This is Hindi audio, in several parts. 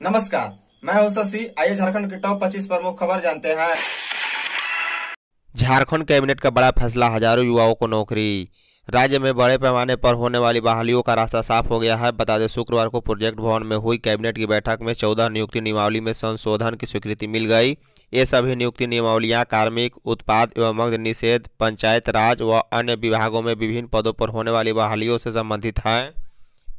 नमस्कार, मैं हूँ शशि। आइए झारखंड की टॉप 25 प्रमुख खबर जानते हैं। झारखंड कैबिनेट का बड़ा फैसला, हज़ारों युवाओं को नौकरी। राज्य में बड़े पैमाने पर होने वाली बहालियों का रास्ता साफ़ हो गया है। बता दें, शुक्रवार को प्रोजेक्ट भवन में हुई कैबिनेट की बैठक में चौदह नियुक्ति नियमावली में संशोधन की स्वीकृति मिल गई। ये सभी नियुक्ति नियमावलियाँ कार्मिक, उत्पाद एवं मग्ध निषेध, पंचायत राज व अन्य विभागों में विभिन्न पदों पर होने वाली बहालियों से संबंधित हैं।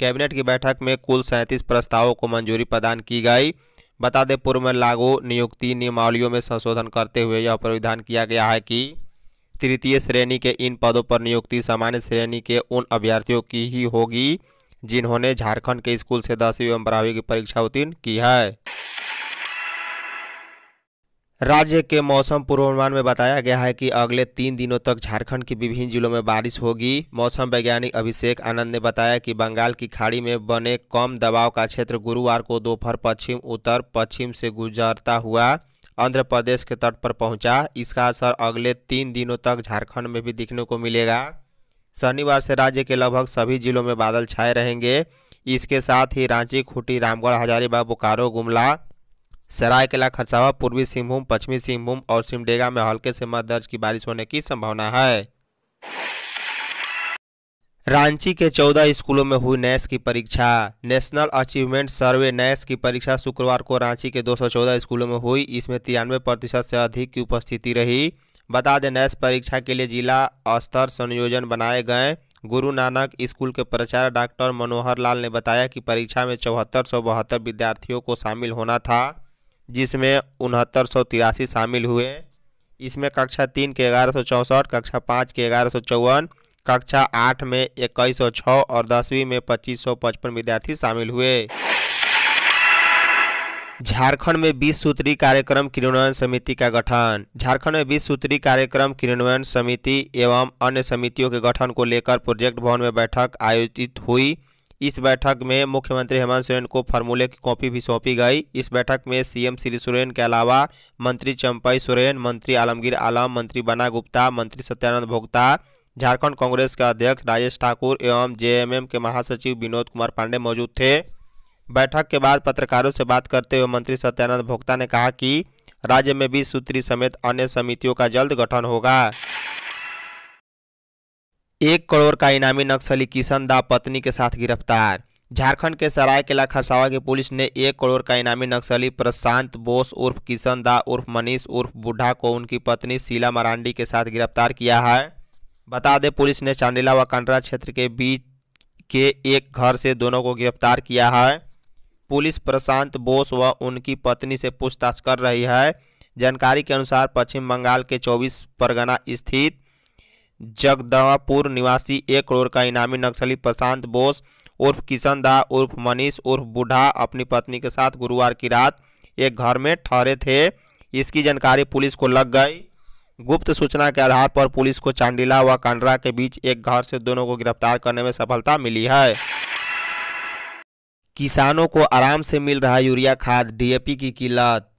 कैबिनेट की बैठक में कुल सैंतीस प्रस्तावों को मंजूरी प्रदान की गई। बता दें, पूर्व में लागू नियुक्ति नियमावलियों में संशोधन करते हुए यह प्राविधान किया गया है कि तृतीय श्रेणी के इन पदों पर नियुक्ति सामान्य श्रेणी के उन अभ्यर्थियों की ही होगी जिन्होंने झारखंड के स्कूल से दसवीं एवं बारहवीं की परीक्षा उत्तीर्ण की है। राज्य के मौसम पूर्वानुमान में बताया गया है कि अगले तीन दिनों तक झारखंड के विभिन्न जिलों में बारिश होगी। मौसम वैज्ञानिक अभिषेक आनंद ने बताया कि बंगाल की खाड़ी में बने कम दबाव का क्षेत्र गुरुवार को दोपहर पश्चिम, उत्तर पश्चिम से गुजरता हुआ, आंध्र प्रदेश के तट पर पहुँचा। इसका असर अगले तीन दिनों तक झारखंड में भी दिखने को मिलेगा। शनिवार से राज्य के लगभग सभी जिलों में बादल छाए रहेंगे। इसके साथ ही रांची, खूंटी, रामगढ़, हजारीबाग, बोकारो, गुमला सरायकेला खरसावा, पूर्वी सिंहभूम, पश्चिमी सिंहभूम और सिमडेगा में हल्के से मध्य दर्ज की बारिश होने की संभावना है। रांची के चौदह स्कूलों में हुई नैस की परीक्षा। नेशनल अचीवमेंट सर्वे नैस की परीक्षा शुक्रवार को रांची के 214 स्कूलों में हुई, इसमें तिरानवे प्रतिशत से अधिक की उपस्थिति रही। बता दें, नैस परीक्षा के लिए जिला स्तर संयोजन बनाए गए। गुरु नानक स्कूल के प्राचार्य डॉक्टर मनोहर लाल ने बताया कि परीक्षा में चौहत्तर सौ बहत्तर विद्यार्थियों को शामिल होना था। जिसमें उनहत्तर सौ तिरासी शामिल हुए। इसमें कक्षा तीन के ग्यारह सौ कक्षा पाँच के ग्यारह सौ चौवन, कक्षा आठ में इक्कीस सौ छः और दसवीं में पच्चीस सौ पचपन विद्यार्थी शामिल हुए। झारखंड में बीस सूत्री कार्यक्रम क्रियान्वयन समिति का गठन। झारखंड में बीस सूत्री कार्यक्रम क्रियान्वयन समिति एवं अन्य समितियों के गठन को लेकर प्रोजेक्ट भवन में बैठक आयोजित हुई। इस बैठक में मुख्यमंत्री हेमंत सोरेन को फार्मूले की कॉपी भी सौंपी गई। इस बैठक में सीएम श्री सोरेन के अलावा मंत्री चंपई सोरेन, मंत्री आलमगीर आलम, मंत्री बना गुप्ता, मंत्री सत्यानंद भोक्ता, झारखंड कांग्रेस के अध्यक्ष राजेश ठाकुर एवं जेएमएम के महासचिव विनोद कुमार पांडे मौजूद थे। बैठक के बाद पत्रकारों से बात करते हुए मंत्री सत्यानंद भोक्ता ने कहा कि राज्य में बीस सूत्री समेत अन्य समितियों का जल्द गठन होगा। एक करोड़ का इनामी नक्सली किशन दा पत्नी के साथ गिरफ़्तार। झारखंड के सरायकेला खरसावा की पुलिस ने एक करोड़ का इनामी नक्सली प्रशांत बोस उर्फ़ किशन दा उर्फ़ मनीष उर्फ़ बुढ़ा को उनकी पत्नी शीला मरांडी के साथ गिरफ़्तार किया है। बता दें, पुलिस ने चांडिला व कांड्रा क्षेत्र के बीच के एक घर से दोनों को गिरफ़्तार किया है। पुलिस प्रशांत बोस व उनकी पत्नी से पूछताछ कर रही है। जानकारी के अनुसार पश्चिम बंगाल के 24 परगना स्थित जगदवापुर निवासी एक करोड़ का इनामी नक्सली प्रशांत बोस उर्फ़ किशन दा, उर्फ़ मनीष, उर्फ़ बूढ़ा अपनी पत्नी के साथ गुरुवार की रात एक घर में ठहरे थे। इसकी जानकारी पुलिस को लग गई। गुप्त सूचना के आधार पर पुलिस को चांडिला व कांड्रा के बीच एक घर से दोनों को गिरफ़्तार करने में सफलता मिली है। किसानों को आराम से मिल रहा यूरिया खाद, डीएपी की किल्लत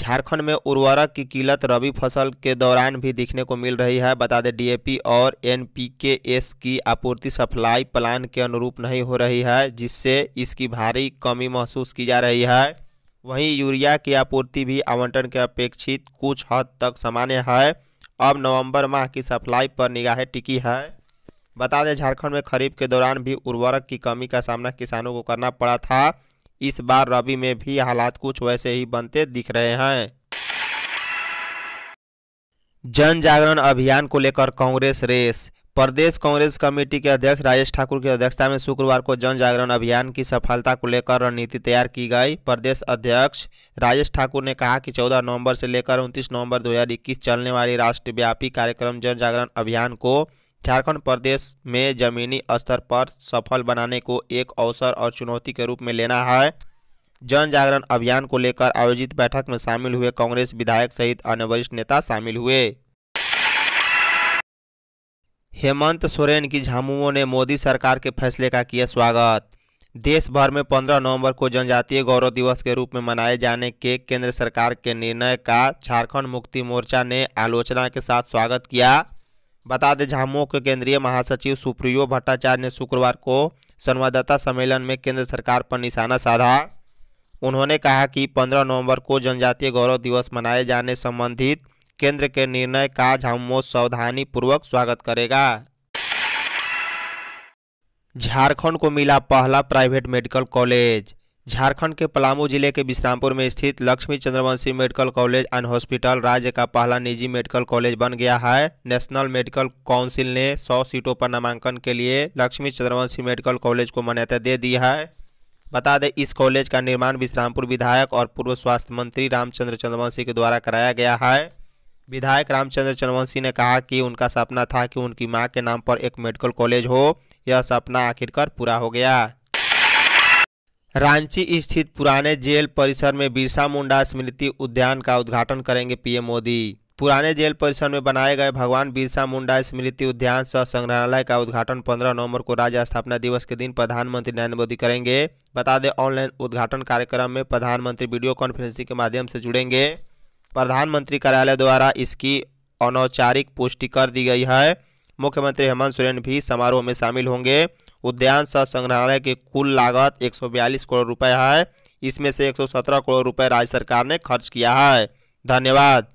झारखंड में उर्वरक की किल्लत रबी फ़सल के दौरान भी दिखने को मिल रही है। बता दें, डीएपी और एनपीकेएस की आपूर्ति सप्लाई प्लान के अनुरूप नहीं हो रही है, जिससे इसकी भारी कमी महसूस की जा रही है। वहीं यूरिया की आपूर्ति भी आवंटन के अपेक्षित कुछ हद तक सामान्य है। अब नवंबर माह की सप्लाई पर निगाहें टिकी है। बता दें, झारखंड में खरीफ के दौरान भी उर्वरक की कमी का सामना किसानों को करना पड़ा था। इस बार रबी में भी हालात कुछ वैसे ही बनते दिख रहे हैं। जन जागरण अभियान को लेकर कांग्रेस रेस। प्रदेश कांग्रेस कमेटी के अध्यक्ष राजेश ठाकुर की अध्यक्षता में शुक्रवार को जन जागरण अभियान की सफलता को लेकर रणनीति तैयार की गई। प्रदेश अध्यक्ष राजेश ठाकुर ने कहा कि 14 नवंबर से लेकर 29 नवंबर 2021 चलने वाली राष्ट्रव्यापी कार्यक्रम जन जागरण अभियान को झारखंड प्रदेश में जमीनी स्तर पर सफल बनाने को एक अवसर और चुनौती के रूप में लेना है। जन जागरण अभियान को लेकर आयोजित बैठक में शामिल हुए कांग्रेस विधायक सहित अन्य वरिष्ठ नेता शामिल हुए। हेमंत सोरेन की झामुमो ने मोदी सरकार के फैसले का किया स्वागत। देश भर में 15 नवंबर को जनजातीय गौरव दिवस के रूप में मनाए जाने के केंद्र सरकार के निर्णय का झारखंड मुक्ति मोर्चा ने आलोचना के साथ स्वागत किया। बता दें, झामुमो के केंद्रीय महासचिव सुप्रियो भट्टाचार्य ने शुक्रवार को संवाददाता सम्मेलन में केंद्र सरकार पर निशाना साधा। उन्होंने कहा कि 15 नवंबर को जनजातीय गौरव दिवस मनाए जाने संबंधित केंद्र के निर्णय का झामुमो सावधानी पूर्वक स्वागत करेगा। झारखंड को मिला पहला प्राइवेट मेडिकल कॉलेज। झारखंड के पलामू ज़िले के विश्रामपुर में स्थित Lakshmi Chandravanshi medical college and hospital राज्य का पहला निजी मेडिकल कॉलेज बन गया है। नेशनल मेडिकल काउंसिल ने 100 सीटों पर नामांकन के लिए लक्ष्मी चंद्रवंशी मेडिकल कॉलेज को मान्यता दे दी है। बता दें, इस कॉलेज का निर्माण विश्रामपुर विधायक और पूर्व स्वास्थ्य मंत्री रामचंद्र चंद्रवंशी के द्वारा कराया गया है। विधायक रामचंद्र चंद्रवंशी ने कहा कि उनका सपना था कि उनकी माँ के नाम पर एक मेडिकल कॉलेज हो। यह सपना आखिरकार पूरा हो गया। रांची स्थित पुराने जेल परिसर में बिरसा मुंडा स्मृति उद्यान का उद्घाटन करेंगे पीएम मोदी। पुराने जेल परिसर में बनाए गए भगवान बिरसा मुंडा स्मृति उद्यान सह संग्रहालय का उद्घाटन 15 नवंबर को राज्य स्थापना दिवस के दिन प्रधानमंत्री नरेंद्र मोदी करेंगे। बता दें, ऑनलाइन उद्घाटन कार्यक्रम में प्रधानमंत्री वीडियो कॉन्फ्रेंसिंग के माध्यम से जुड़ेंगे। प्रधानमंत्री कार्यालय द्वारा इसकी अनौपचारिक पुष्टि कर दी गई है। मुख्यमंत्री हेमंत सोरेन भी समारोह में शामिल होंगे। उद्यान सह संग्रहालय की कुल लागत 142 करोड़ रुपए है। इसमें से 117 करोड़ रुपए राज्य सरकार ने खर्च किया है। धन्यवाद।